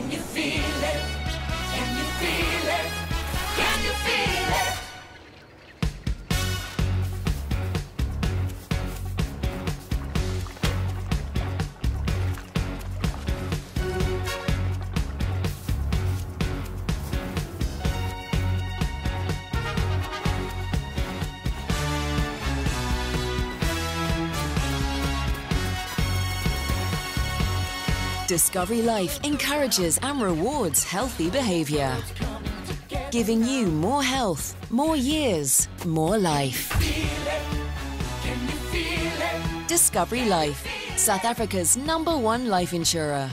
Can you feel Discovery Life encourages and rewards healthy behavior, giving you more health, more years, more life. Discovery Life, South Africa's number one life insurer.